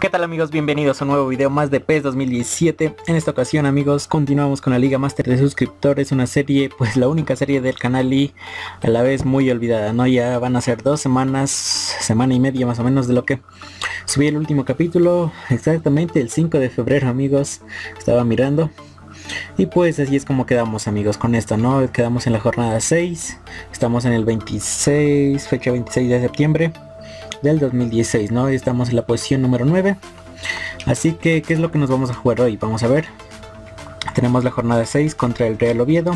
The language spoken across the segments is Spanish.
¿Qué tal amigos? Bienvenidos a un nuevo video más de PES 2017 En esta ocasión amigos continuamos con la Liga Master de Suscriptores Una serie, pues la única serie del canal y a la vez muy olvidada ¿no? Ya van a ser dos semanas, semana y media más o menos de lo que subí el último capítulo Exactamente el 5 de febrero amigos Estaba mirando y pues así es como quedamos amigos con esto, ¿no? Quedamos en la jornada 6, estamos en el 26, fecha 26 de septiembre del 2016, ¿no? Estamos en la posición número 9. Así que, ¿qué es lo que nos vamos a jugar hoy? Vamos a ver. Tenemos la jornada 6 contra el Real Oviedo.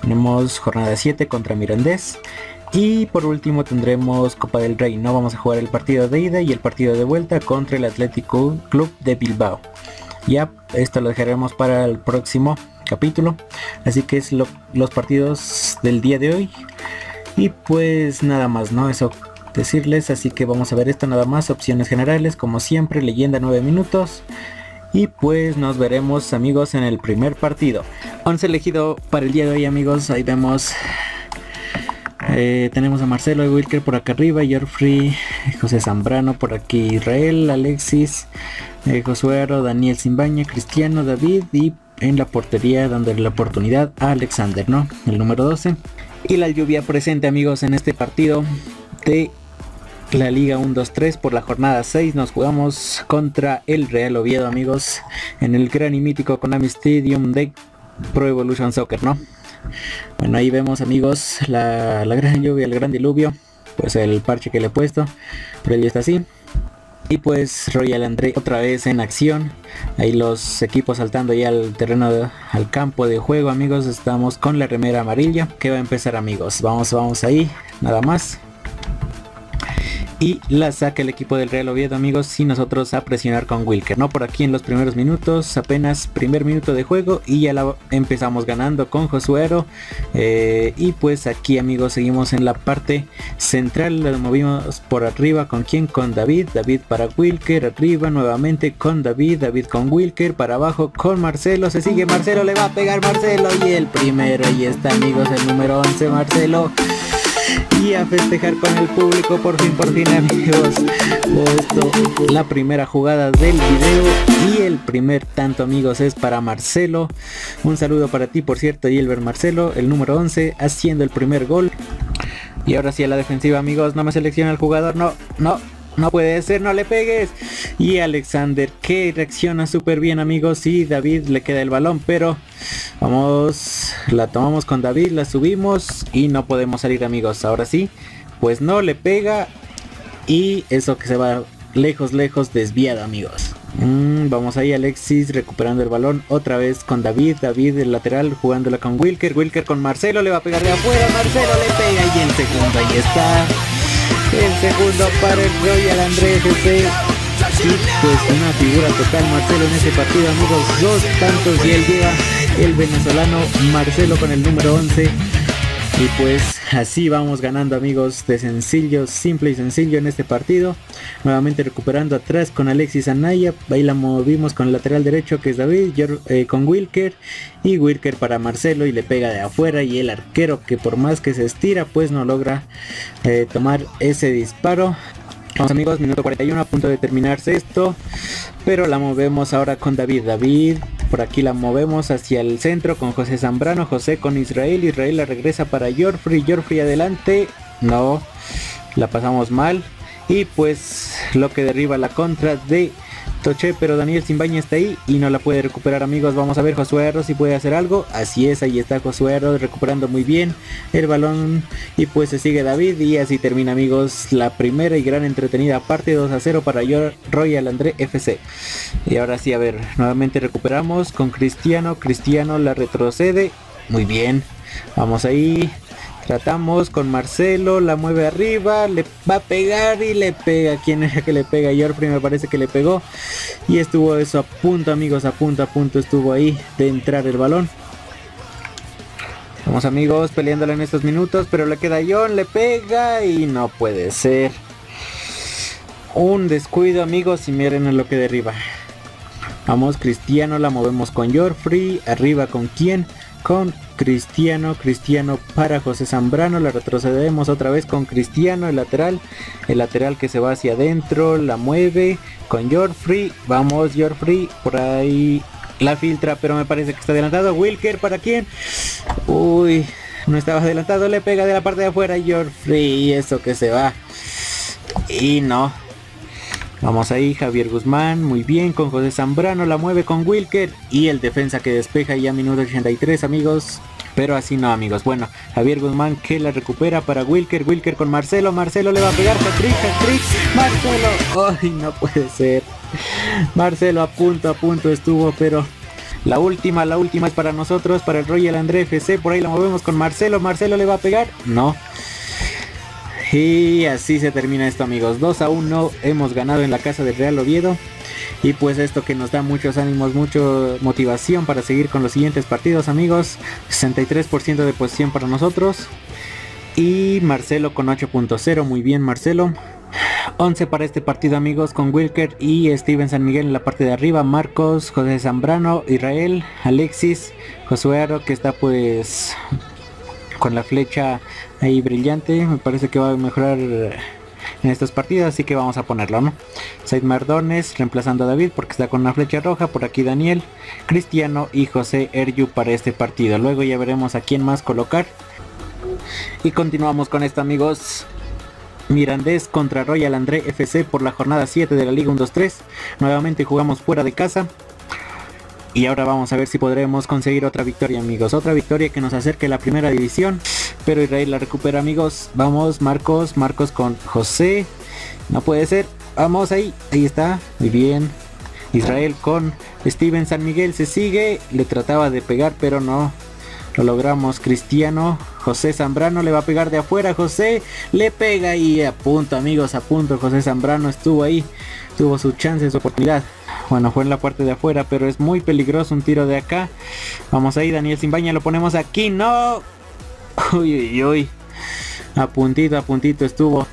Tenemos jornada 7 contra Mirandés. Y por último tendremos Copa del Rey, ¿no? Vamos a jugar el partido de ida y el partido de vuelta contra el Atlético Club de Bilbao. Ya, esto lo dejaremos para el próximo capítulo. Así que es los partidos del día de hoy. Y pues nada más, ¿no? Eso decirles, así que vamos a ver esto nada más, opciones generales, como siempre, leyenda 9 minutos. Y pues nos veremos amigos en el primer partido. 11 elegido para el día de hoy amigos, ahí vemos eh, tenemos a Marcelo y Wilker por acá arriba, Geoffrey, José Zambrano por aquí, Israel, Alexis, eh, Josuero, Daniel Simbaña, Cristiano, David y en la portería dándole la oportunidad a Alexander, ¿no? El número 12. Y la lluvia presente amigos en este partido de la Liga 1-2-3 por la jornada 6 nos jugamos contra el Real Oviedo amigos en el gran y mítico Konami Stadium de Pro Evolution Soccer, ¿no? Bueno, ahí vemos amigos la, gran lluvia, el gran diluvio, pues el parche que le he puesto, pero ya está así. Y pues Royal André otra vez en acción. Ahí los equipos saltando ya al terreno, al campo de juego amigos. Estamos con la remera amarilla que va a empezar amigos. Vamos, vamos ahí, nada más y la saca el equipo del Real Oviedo amigos y nosotros a presionar con Wilker no por aquí en los primeros minutos apenas primer minuto de juego y ya la empezamos ganando con Josuero eh, y pues aquí amigos seguimos en la parte central la movimos por arriba con quien con David David para Wilker arriba nuevamente con David David con Wilker para abajo con Marcelo se sigue Marcelo le va a pegar Marcelo y el primero ahí está amigos el número 11 Marcelo y a festejar con el público por fin por fin amigos. La primera jugada del video y el primer tanto amigos es para Marcelo. Un saludo para ti por cierto ver Marcelo el número 11 haciendo el primer gol. Y ahora sí a la defensiva amigos no me selecciona el jugador no no no puede ser, no le pegues. Y Alexander que reacciona súper bien amigos. Y David le queda el balón. Pero vamos, la tomamos con David, la subimos. Y no podemos salir amigos. Ahora sí, pues no le pega. Y eso que se va lejos, lejos, desviado amigos. Mm, vamos ahí Alexis recuperando el balón otra vez con David, David el lateral jugándola con Wilker, Wilker con Marcelo, le va a pegar de afuera, Marcelo le pega y en segundo ahí está. El segundo para el Royal Andrés FC. Y pues una figura total Marcelo en ese partido amigos. Dos tantos y él lleva el venezolano Marcelo con el número 11. Y pues así vamos ganando amigos de sencillo, simple y sencillo en este partido. Nuevamente recuperando atrás con Alexis Anaya. Ahí la movimos con lateral derecho que es David, eh, con Wilker. Y Wilker para Marcelo y le pega de afuera. Y el arquero que por más que se estira pues no logra eh, tomar ese disparo. Vamos amigos, minuto 41 a punto de terminarse esto. Pero la movemos ahora con David. David, por aquí la movemos hacia el centro con José Zambrano. José con Israel. Israel la regresa para Geoffrey. Geoffrey adelante. No, la pasamos mal. Y pues lo que derriba la contra de Toche, pero Daniel Simbaña está ahí y no la puede recuperar amigos. Vamos a ver Josué si puede hacer algo. Así es, ahí está Josué recuperando muy bien el balón. Y pues se sigue David y así termina amigos la primera y gran entretenida parte 2 a 0 para Royal André FC. Y ahora sí, a ver, nuevamente recuperamos con Cristiano. Cristiano la retrocede. Muy bien. Vamos ahí. Tratamos con Marcelo, la mueve arriba, le va a pegar y le pega. ¿Quién era que le pega? Jorfrey me parece que le pegó. Y estuvo eso a punto, amigos, a punto, a punto estuvo ahí de entrar el balón. Vamos amigos peleándola en estos minutos, pero le queda John, le pega y no puede ser. Un descuido amigos y miren a lo que derriba. Vamos Cristiano, la movemos con Jorfrey, arriba con quién, con Cristiano, Cristiano para José Zambrano, la retrocedemos otra vez con Cristiano, el lateral, el lateral que se va hacia adentro, la mueve con Free, vamos Free, por ahí la filtra, pero me parece que está adelantado, Wilker, ¿para quién? Uy, no estaba adelantado, le pega de la parte de afuera Free, eso que se va, y no, Vamos ahí, Javier Guzmán, muy bien, con José Zambrano, la mueve con Wilker y el defensa que despeja ya minuto 83 amigos. Pero así no amigos, bueno, Javier Guzmán que la recupera para Wilker, Wilker con Marcelo, Marcelo le va a pegar, Patrick, Patrick, Marcelo, ay no puede ser, Marcelo a punto, a punto estuvo, pero la última, la última es para nosotros, para el Royal André FC, por ahí la movemos con Marcelo, Marcelo le va a pegar, no, y así se termina esto amigos. 2 a 1 hemos ganado en la casa del Real Oviedo. Y pues esto que nos da muchos ánimos, mucha motivación para seguir con los siguientes partidos amigos. 63% de posición para nosotros. Y Marcelo con 8.0. Muy bien Marcelo. 11 para este partido amigos con Wilker y Steven San Miguel en la parte de arriba, Marcos, José Zambrano, Israel, Alexis, Josué Aro que está pues con la flecha ahí brillante. Me parece que va a mejorar en estas partidas, así que vamos a ponerlo, ¿no? Said Mardones reemplazando a David porque está con una flecha roja. Por aquí Daniel, Cristiano y José Eryu para este partido. Luego ya veremos a quién más colocar. Y continuamos con esto amigos. Mirandés contra Royal André FC por la jornada 7 de la Liga 1-2-3. Nuevamente jugamos fuera de casa. Y ahora vamos a ver si podremos conseguir otra victoria amigos. Otra victoria que nos acerque a la primera división. Pero Israel la recupera amigos. Vamos Marcos, Marcos con José. No puede ser. Vamos ahí. Ahí está. Muy bien. Israel con Steven San Miguel se sigue. Le trataba de pegar pero no. Lo logramos. Cristiano. José Zambrano le va a pegar de afuera. José le pega y a punto amigos. A punto. José Zambrano estuvo ahí. Tuvo su chance, su oportunidad. Bueno, fue en la parte de afuera, pero es muy peligroso un tiro de acá. Vamos ahí, Daniel Simbaña, lo ponemos aquí. ¡No! Uy, uy, uy. A puntito, a puntito estuvo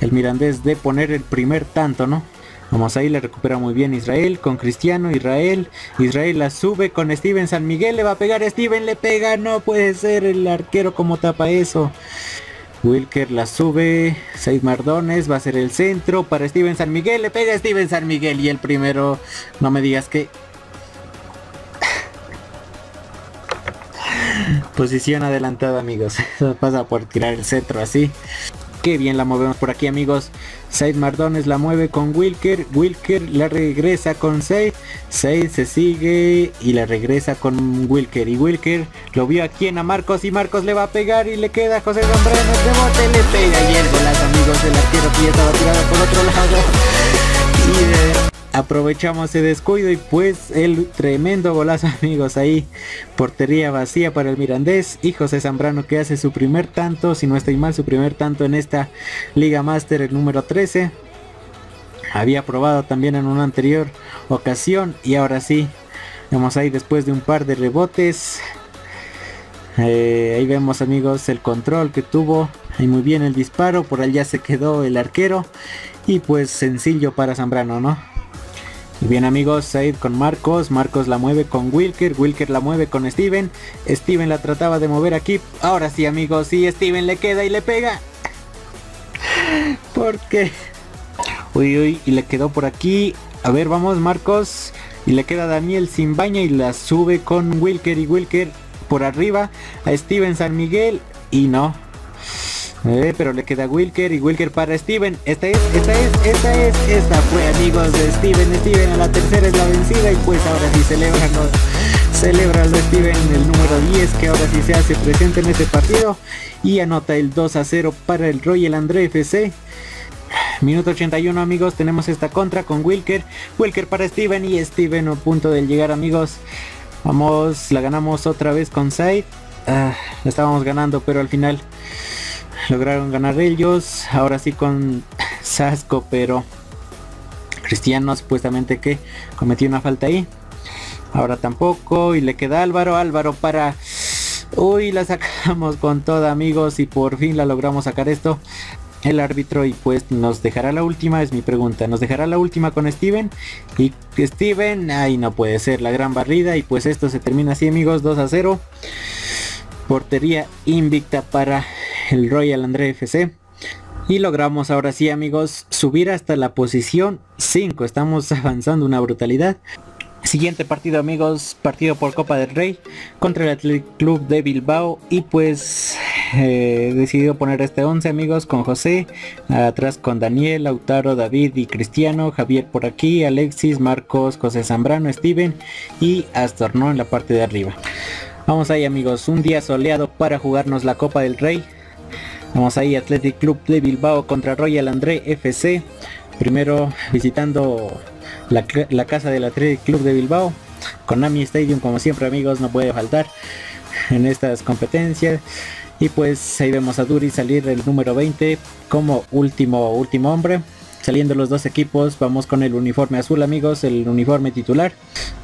el Mirandés de poner el primer tanto, ¿no? Vamos ahí, le recupera muy bien Israel con Cristiano, Israel. Israel la sube con Steven San Miguel, le va a pegar, Steven le pega, no puede ser el arquero como tapa eso. Wilker la sube. Seis Mardones va a ser el centro para Steven San Miguel. Le pega Steven San Miguel y el primero. No me digas que. Posición adelantada amigos. Pasa por tirar el centro así. Qué bien la movemos por aquí amigos. Said Mardones la mueve con Wilker. Wilker la regresa con Said. Said se sigue y la regresa con Wilker. Y Wilker lo vio aquí en a Marcos y Marcos le va a pegar y le queda a José Zambrano. De bote le pega y el golazo amigos. El arquero que ya estaba tirado por otro lado. Y aprovechamos ese descuido y pues el tremendo golazo amigos ahí portería vacía para el Mirandés y José Zambrano que hace su primer tanto si no estoy mal su primer tanto en esta Liga Master el número 13 había probado también en una anterior ocasión y ahora sí vamos ahí después de un par de rebotes. Eh, ahí vemos amigos el control que tuvo y muy bien el disparo por allá se quedó el arquero y pues sencillo para Zambrano no Bien amigos, Said con Marcos, Marcos la mueve con Wilker, Wilker la mueve con Steven, Steven la trataba de mover aquí, ahora sí amigos, sí, Steven le queda y le pega. Porque... Uy, uy, y le quedó por aquí. A ver, vamos Marcos. Y le queda Daniel sin baña y la sube con Wilker y Wilker por arriba a Steven San Miguel. Y no, eh, pero le queda Wilker y Wilker para Steven. Esta es, esta es, esta es, esta fue amigos de Steven. Steven a la tercera es la vencida y pues ahora sí celebran celebra el Steven el número 10 que ahora sí se hace presente en este partido y anota el 2 a 0 para el Royal André FC. Minuto 81 amigos, tenemos esta contra con Wilker. Wilker para Steven y Steven a punto de llegar amigos. Vamos, la ganamos otra vez con Side. Ah, la estábamos ganando pero al final lograron ganar ellos. Ahora sí con Sasco, pero Cristiano supuestamente que cometió una falta ahí. Ahora tampoco. Y le queda Álvaro. Álvaro para... Uy, la sacamos con toda amigos y por fin la logramos sacar esto. el árbitro y pues nos dejará la última, es mi pregunta, nos dejará la última con Steven y Steven, ahí no puede ser la gran barrida y pues esto se termina así amigos, 2 a 0. Portería invicta para el Royal André FC. Y logramos ahora sí amigos subir hasta la posición 5. Estamos avanzando una brutalidad. Siguiente partido amigos, partido por Copa del Rey contra el Athletic Club de Bilbao y pues eh, decidió poner este 11 amigos con José, atrás con Daniel, Lautaro, David y Cristiano, Javier por aquí, Alexis, Marcos, José Zambrano, Steven y Astorno en la parte de arriba. Vamos ahí amigos, un día soleado para jugarnos la Copa del Rey. Vamos ahí Athletic Club de Bilbao contra Royal André FC. Primero visitando la, casa del Athletic Club de Bilbao. Konami Stadium, como siempre amigos, no puede faltar en estas competencias. Y pues ahí vemos a Duri salir el número 20 como último, último hombre. Saliendo los dos equipos, vamos con el uniforme azul amigos, el uniforme titular.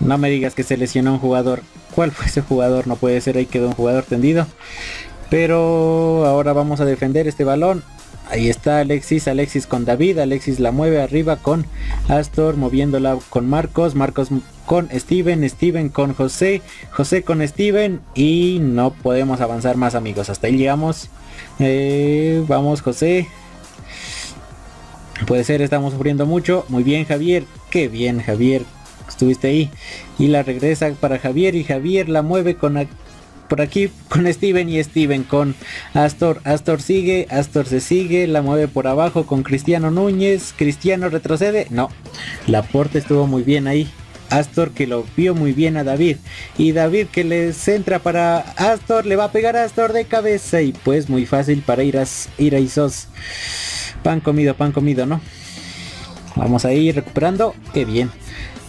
No me digas que se lesionó un jugador. ¿Cuál fue ese jugador? No puede ser, ahí quedó un jugador tendido. Pero ahora vamos a defender este balón. Ahí está Alexis, Alexis con David, Alexis la mueve arriba con Astor, moviéndola con Marcos, Marcos con Steven, Steven con José, José con Steven y no podemos avanzar más amigos, hasta ahí llegamos. Eh, vamos José. Puede ser, estamos sufriendo mucho. Muy bien Javier, qué bien Javier, estuviste ahí. Y la regresa para Javier y Javier la mueve con por aquí con Steven y Steven con Astor. Astor sigue, Astor se sigue, la mueve por abajo con Cristiano Núñez. Cristiano retrocede. No, la porte estuvo muy bien ahí. Astor que lo vio muy bien a David. Y David que le centra para Astor, le va a pegar a Astor de cabeza. Y pues muy fácil para ir a, ir a Isos. Pan comido, pan comido, ¿no? Vamos a ir recuperando. Qué bien.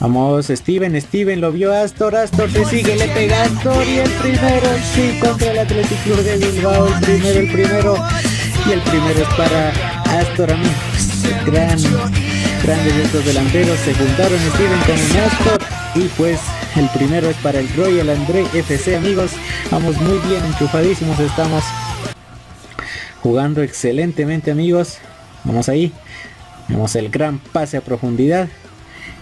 Vamos, Steven, Steven lo vio Astor, Astor se sigue, le pega Astor y el primero, sí, contra el Athletic de Bilbao, el primero, el primero, y el primero es para Astor, amigos, gran, grandes estos delanteros, se juntaron Steven con Astor, y pues el primero es para el Royal André FC, amigos, vamos muy bien, enchufadísimos estamos, jugando excelentemente, amigos, vamos ahí, vemos el gran pase a profundidad,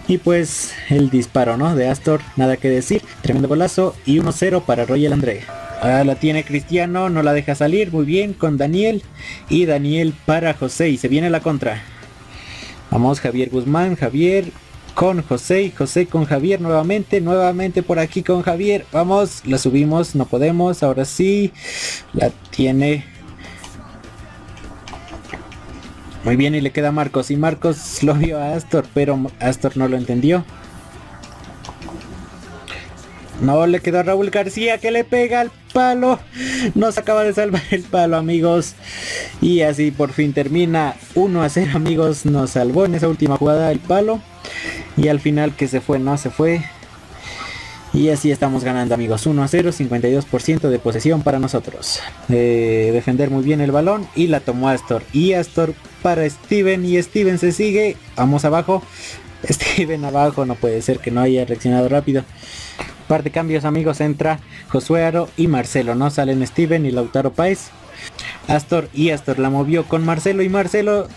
y pues el disparo, ¿no? De Astor, nada que decir. Tremendo golazo y 1-0 para Royal André. Ahora la tiene Cristiano, no la deja salir, muy bien con Daniel. Y Daniel para José y se viene la contra. Vamos Javier Guzmán, Javier con José, José con Javier nuevamente, nuevamente por aquí con Javier. Vamos, la subimos, no podemos, ahora sí. La tiene muy bien, y le queda Marcos. Y Marcos lo vio a Astor, pero Astor no lo entendió. No le quedó a Raúl García que le pega al palo. Nos acaba de salvar el palo amigos. Y así por fin termina 1 a 0 amigos. Nos salvó en esa última jugada el palo. Y al final que se fue, no se fue. Y así estamos ganando amigos. 1 a 0, 52% de posesión para nosotros. Eh, defender muy bien el balón y la tomó Astor. Y Astor para Steven y Steven se sigue. Vamos abajo. Steven abajo, no puede ser que no haya reaccionado rápido. Par de cambios amigos, entra Josué Aro y Marcelo, no salen Steven y Lautaro Paez. Astor y Astor la movió con Marcelo y Marcelo...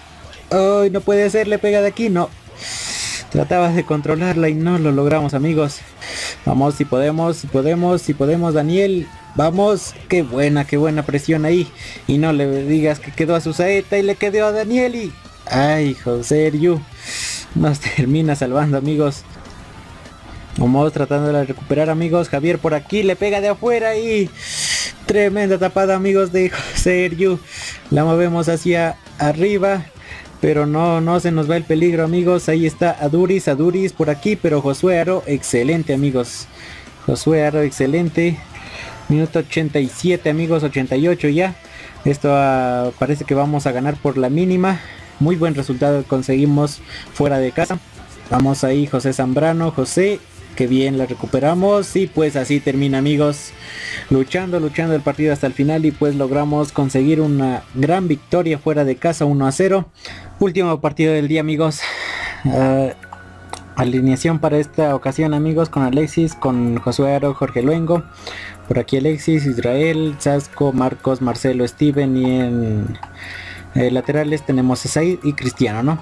¡Ay, no puede ser! Le pega de aquí, no. Trataba de controlarla y no lo logramos amigos. Vamos, si podemos, si podemos, si podemos, Daniel. Vamos, qué buena, qué buena presión ahí. Y no le digas que quedó a su saeta y le quedó a Daniel y... Ay, José Yu. Nos termina salvando, amigos. Vamos tratando de recuperar, amigos. Javier por aquí le pega de afuera y... Tremenda tapada, amigos de José Yu. La movemos hacia arriba. Pero no, no se nos va el peligro, amigos. Ahí está Aduris, Aduris por aquí. Pero Josué Aro, excelente, amigos. Josué Aro, excelente. Minuto 87 amigos, 88 ya. Esto ah, parece que vamos a ganar por la mínima. Muy buen resultado conseguimos fuera de casa. Vamos ahí José Zambrano, José. Que bien la recuperamos. Y pues así termina amigos. Luchando, luchando el partido hasta el final. Y pues logramos conseguir una gran victoria fuera de casa 1 a 0. Último partido del día amigos. Ah, alineación para esta ocasión amigos con Alexis, con Josué Aro, Jorge Luengo, por aquí Alexis, Israel, Sasco, Marcos, Marcelo, Steven y en eh, laterales tenemos a y Cristiano, ¿no?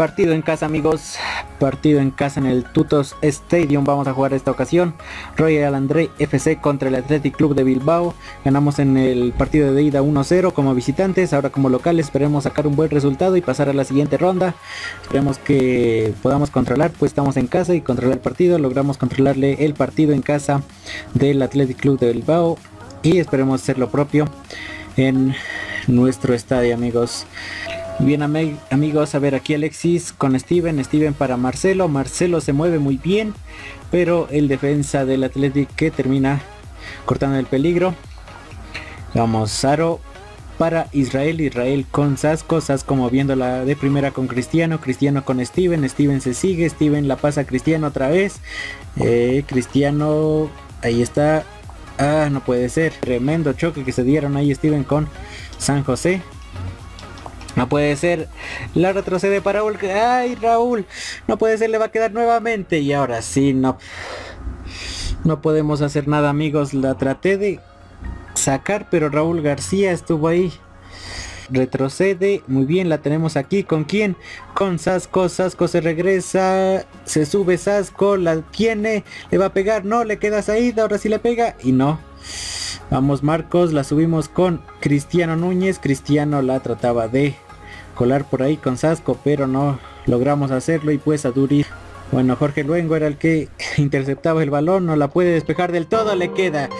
Partido en casa amigos, partido en casa en el Tutos Stadium vamos a jugar esta ocasión. Royal André FC contra el Athletic Club de Bilbao. Ganamos en el partido de ida 1-0 como visitantes, ahora como locales esperemos sacar un buen resultado y pasar a la siguiente ronda. Esperemos que podamos controlar, pues estamos en casa y controlar el partido. Logramos controlarle el partido en casa del Athletic Club de Bilbao y esperemos hacer lo propio en nuestro estadio amigos. Bien amigos, a ver aquí Alexis con Steven, Steven para Marcelo, Marcelo se mueve muy bien, pero el defensa del Athletic que termina cortando el peligro. Vamos, Saro para Israel, Israel con Sasco, Sasco moviéndola de primera con Cristiano, Cristiano con Steven, Steven se sigue, Steven la pasa a Cristiano otra vez, eh, Cristiano, ahí está, ah no puede ser, tremendo choque que se dieron ahí Steven con San José, no puede ser. La retrocede para Raúl. Ay, Raúl. No puede ser. Le va a quedar nuevamente. Y ahora sí, no. No podemos hacer nada, amigos. La traté de sacar, pero Raúl García estuvo ahí. Retrocede. Muy bien, la tenemos aquí. ¿Con quién? Con Sasco. Sasco se regresa. Se sube Sasco. La tiene. Le va a pegar. No, le queda ahí. Ahora sí le pega. Y no. Vamos Marcos, la subimos con Cristiano Núñez. Cristiano la trataba de colar por ahí con Sasco, pero no logramos hacerlo y pues a Duri. Bueno, Jorge Luengo era el que interceptaba el balón, no la puede despejar del todo, le queda.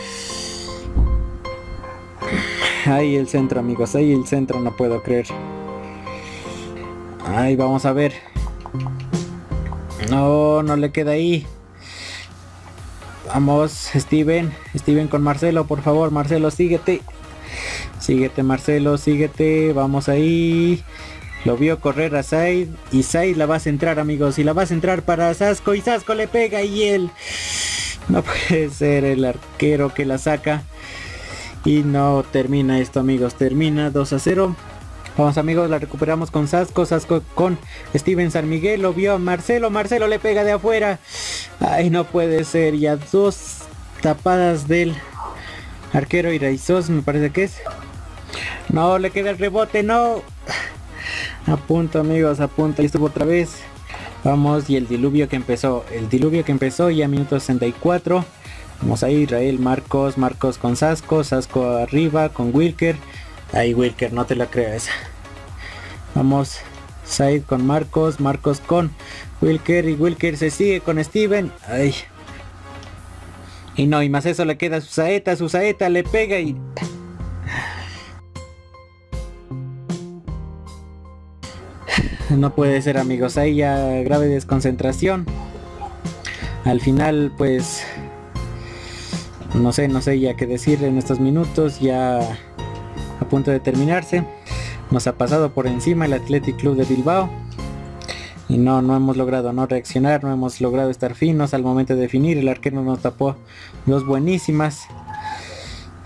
Ahí el centro amigos, ahí el centro, no puedo creer. Ahí vamos a ver. No, no le queda ahí. Vamos, Steven. Steven con Marcelo, por favor. Marcelo, síguete. Síguete, Marcelo, síguete. Vamos ahí. Lo vio correr a Said. Y Said la va a centrar, amigos. Y la va a centrar para Sasco. Y Sasco le pega y él... No puede ser el arquero que la saca. Y no termina esto, amigos. Termina 2 a 0. Vamos amigos, la recuperamos con Sasco, Sasco con Steven San Miguel, lo vio Marcelo, Marcelo le pega de afuera. Ay, no puede ser, ya dos tapadas del arquero Iraizos, me parece que es. No, le queda el rebote, no. A punto amigos, a punto, y estuvo otra vez. Vamos, y el diluvio que empezó, el diluvio que empezó ya minuto 64. Vamos a Israel, Marcos, Marcos con Sasco, Sasco arriba con Wilker. Ahí Wilker, no te la creas. Vamos, Said con Marcos, Marcos con Wilker y Wilker se sigue con Steven. Ay. Y no, y más eso le queda a su saeta, su saeta le pega y... No puede ser amigos, ahí ya grave desconcentración. Al final pues... No sé, no sé ya qué decir en estos minutos, ya a punto de terminarse. Nos ha pasado por encima el Athletic Club de Bilbao. Y no, no hemos logrado no reaccionar, no hemos logrado estar finos al momento de definir. El arquero nos tapó dos buenísimas.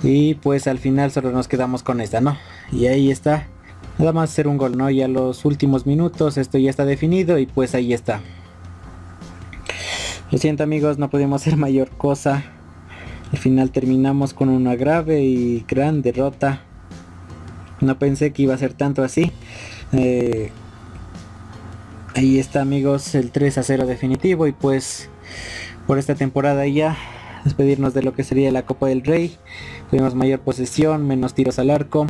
Y pues al final solo nos quedamos con esta, ¿no? Y ahí está. Nada más hacer un gol, ¿no? Y a los últimos minutos esto ya está definido y pues ahí está. Lo siento amigos, no pudimos hacer mayor cosa. Al final terminamos con una grave y gran derrota no pensé que iba a ser tanto así. Eh, ahí está amigos el 3 a 0 definitivo y pues por esta temporada ya despedirnos de lo que sería la Copa del Rey. Tuvimos mayor posesión, menos tiros al arco.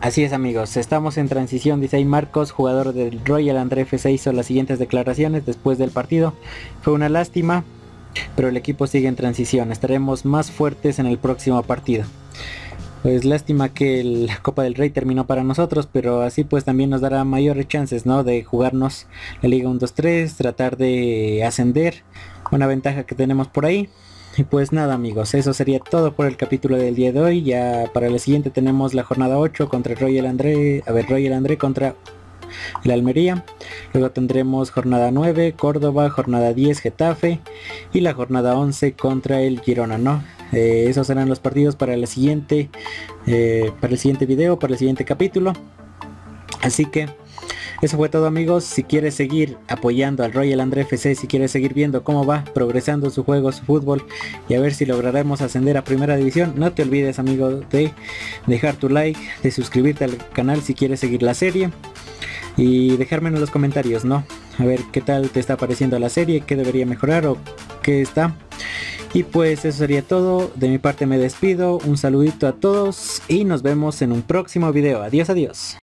Así es amigos, estamos en transición, dice Marcos, jugador del Royal André FC hizo las siguientes declaraciones después del partido. Fue una lástima, pero el equipo sigue en transición, estaremos más fuertes en el próximo partido. Pues lástima que la Copa del Rey terminó para nosotros, pero así pues también nos dará mayores chances, ¿no? De jugarnos la Liga 1-2-3, tratar de ascender, una ventaja que tenemos por ahí. Y pues nada amigos, eso sería todo por el capítulo del día de hoy. Ya para el siguiente tenemos la jornada 8 contra Royal André, a ver Royal André contra el Almería. Luego tendremos jornada 9, Córdoba, jornada 10, Getafe y la jornada 11 contra el Girona, ¿no? Eh, esos serán los partidos para el siguiente, eh, para el siguiente video, para el siguiente capítulo. Así que Eso fue todo amigos, si quieres seguir apoyando al Royal André FC, si quieres seguir viendo cómo va progresando su juego, su fútbol y a ver si lograremos ascender a primera división, no te olvides amigo de dejar tu like, de suscribirte al canal si quieres seguir la serie y dejarme en los comentarios, ¿no? A ver qué tal te está pareciendo la serie, qué debería mejorar o qué está. Y pues eso sería todo, de mi parte me despido, un saludito a todos y nos vemos en un próximo video, adiós adiós.